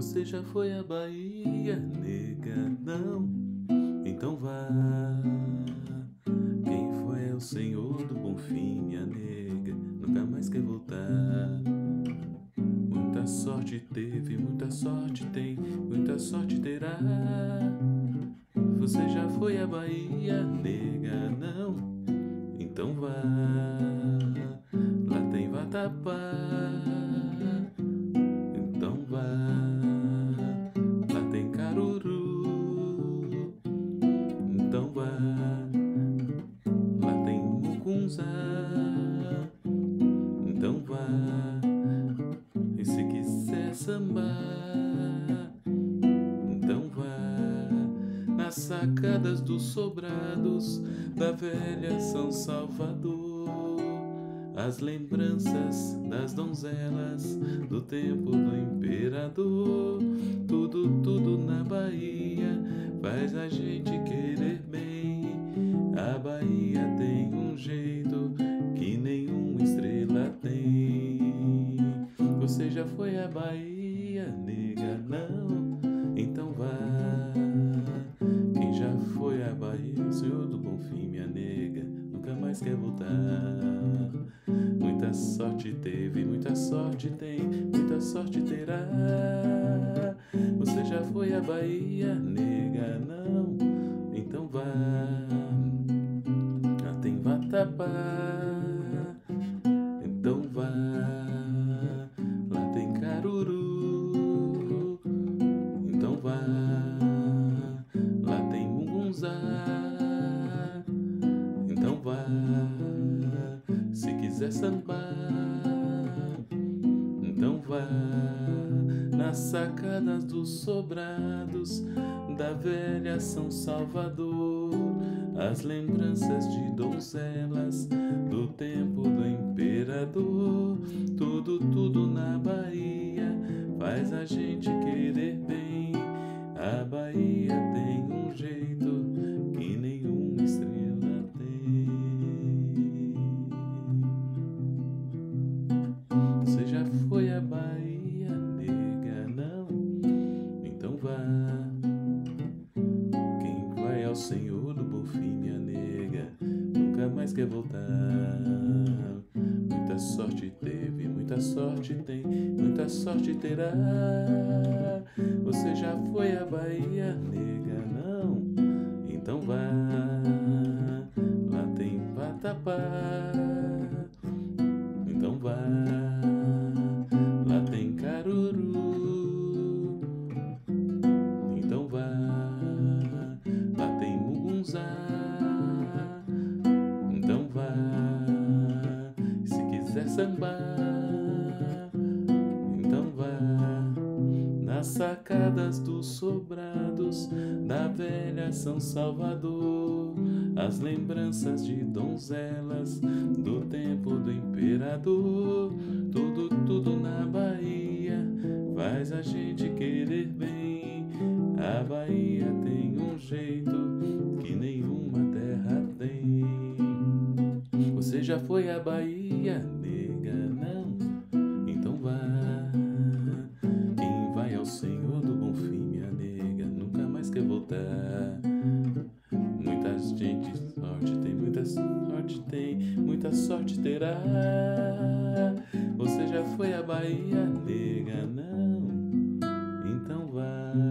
Você já foi à Bahia, nega? Não? Então vá. Quem foi é o Senhor do Bom Fim, minha nega? Nunca mais quer voltar. Muita sorte teve, muita sorte tem, muita sorte terá. Você já foi à Bahia, nega? Não? Então vá. Lá tem Vatapá. Mucunzá. Então vá. E se quiser sambar, então vá nas sacadas dos sobrados da velha São Salvador. As lembranças das donzelas do tempo do imperador. Tudo, tudo na Bahia faz a gente já foi à Bahia, nega? Não? Então vá. Quem já foi à Bahia, o Senhor do Bom Fim, minha nega, nunca mais quer voltar. Muita sorte teve, muita sorte tem, muita sorte terá. Você já foi à Bahia, nega? Não? Então vá. Lá tem Vatapá. Quiser sambar. Então vá nas sacadas dos sobrados da velha São Salvador, as lembranças de donzelas do tempo do imperador. Tudo, tudo na Bahia faz a gente querer bem. A Bahia Senhor do Bom Fim, minha nega, nunca mais quer voltar. Muita sorte teve, muita sorte tem, muita sorte terá. Você já foi à Bahia, nega? Não? Então vá. Lá tem Vatapá. Então vá. Sambar, então vá. Nas sacadas dos sobrados da velha São Salvador, as lembranças de donzelas do tempo do imperador. Tudo, tudo na Bahia faz a gente querer bem. A Bahia tem um jeito que nenhuma terra tem. Você já foi à Bahia, falta. Muita gente sorte tem, muita sorte tem, muita sorte terá. Você já foi à Bahia, Negra não? Então vai.